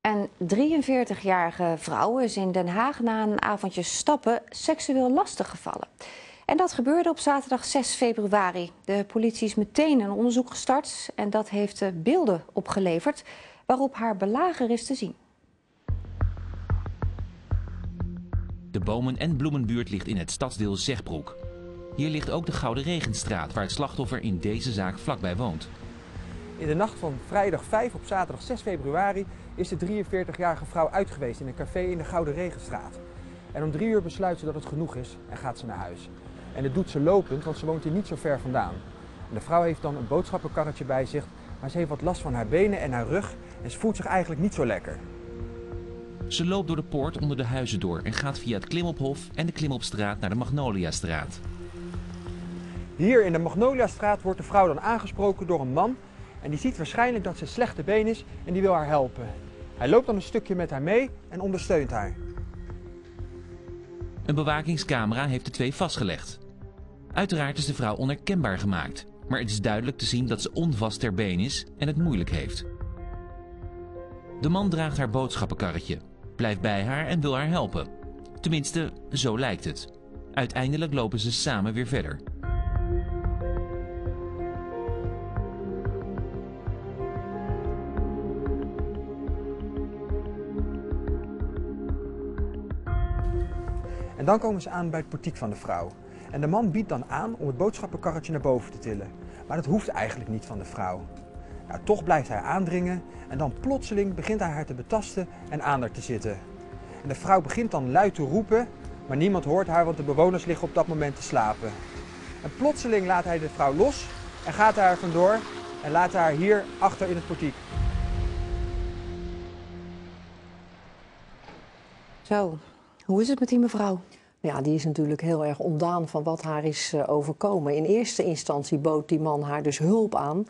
Een 43-jarige vrouw is in Den Haag na een avondje stappen seksueel lastiggevallen. En dat gebeurde op zaterdag 6 februari. De politie is meteen een onderzoek gestart en dat heeft beelden opgeleverd waarop haar belager is te zien. De bomen- en bloemenbuurt ligt in het stadsdeel Zegbroek. Hier ligt ook de Gouden Regenstraat, waar het slachtoffer in deze zaak vlakbij woont. In de nacht van vrijdag 5 op zaterdag 6 februari is de 43-jarige vrouw uit geweest in een café in de Gouden Regenstraat. En om drie uur besluit ze dat het genoeg is en gaat ze naar huis. En dat doet ze lopend, want ze woont hier niet zo ver vandaan. En de vrouw heeft dan een boodschappenkarretje bij zich, maar ze heeft wat last van haar benen en haar rug en ze voelt zich eigenlijk niet zo lekker. Ze loopt door de poort onder de huizen door en gaat via het Klimophof en de Klimopstraat naar de Magnoliastraat. Hier in de Magnoliastraat wordt de vrouw dan aangesproken door een man en die ziet waarschijnlijk dat ze slechte been is en die wil haar helpen. Hij loopt dan een stukje met haar mee en ondersteunt haar. Een bewakingscamera heeft de twee vastgelegd. Uiteraard is de vrouw onherkenbaar gemaakt, maar het is duidelijk te zien dat ze onvast ter been is en het moeilijk heeft. De man draagt haar boodschappenkarretje, blijft bij haar en wil haar helpen. Tenminste, zo lijkt het. Uiteindelijk lopen ze samen weer verder. En dan komen ze aan bij het portiek van de vrouw. En de man biedt dan aan om het boodschappenkarretje naar boven te tillen. Maar dat hoeft eigenlijk niet van de vrouw. Nou, toch blijft hij aandringen en dan plotseling begint hij haar te betasten en aan haar te zitten. En de vrouw begint dan luid te roepen, maar niemand hoort haar, want de bewoners liggen op dat moment te slapen. En plotseling laat hij de vrouw los en gaat haar vandoor en laat haar hier achter in het portiek. Zo, hoe is het met die mevrouw? Ja, die is natuurlijk heel erg ontdaan van wat haar is uh, overkomen. In eerste instantie bood die man haar dus hulp aan.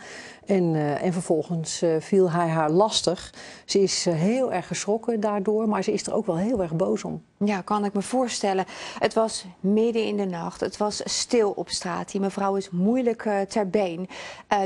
En, uh, en vervolgens uh, viel hij haar lastig. Ze is heel erg geschrokken daardoor, maar ze is er ook wel heel erg boos om. Ja, kan ik me voorstellen. Het was midden in de nacht. Het was stil op straat. Die mevrouw is moeilijk ter been.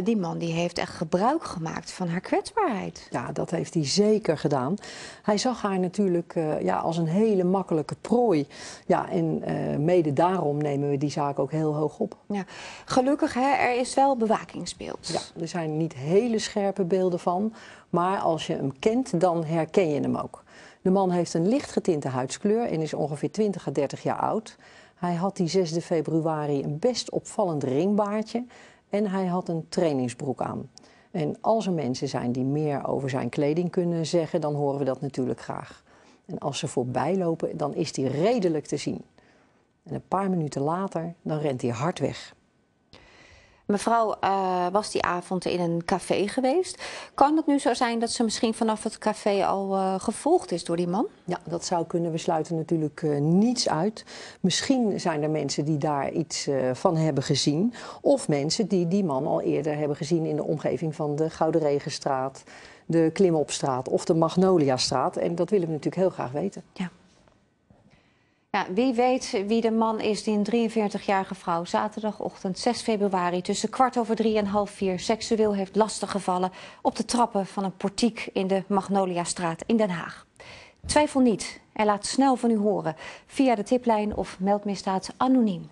die man die heeft echt gebruik gemaakt van haar kwetsbaarheid. Ja, dat heeft hij zeker gedaan. Hij zag haar natuurlijk ja, als een hele makkelijke prooi. Ja, en uh, mede daarom nemen we die zaak ook heel hoog op. Ja. Gelukkig, hè, er is wel bewakingsbeeld. Ja, er zijn niet hele scherpe beelden van. Maar als je hem kent, dan herken je hem ook. De man heeft een licht getinte huidskleur en is ongeveer 20 à 30 jaar oud. Hij had die 6 februari een best opvallend ringbaardje en hij had een trainingsbroek aan. En als er mensen zijn die meer over zijn kleding kunnen zeggen, dan horen we dat natuurlijk graag. En als ze voorbij lopen, dan is die redelijk te zien. En een paar minuten later, dan rent hij hard weg. Mevrouw uh, was die avond in een café geweest. Kan het nu zo zijn dat ze misschien vanaf het café al uh, gevolgd is door die man? Ja, dat zou kunnen. We sluiten natuurlijk uh, niets uit. Misschien zijn er mensen die daar iets van hebben gezien. Of mensen die die man al eerder hebben gezien in de omgeving van de Gouden Regenstraat, de Klimopstraat of de Magnoliastraat. En dat willen we natuurlijk heel graag weten. Ja. Ja, wie weet wie de man is die een 43-jarige vrouw zaterdagochtend 6 februari tussen kwart over drie en half vier seksueel heeft lastiggevallen op de trappen van een portiek in de Magnoliastraat in Den Haag. Twijfel niet en laat snel van u horen via de tiplijn of meldmisdaad anoniem.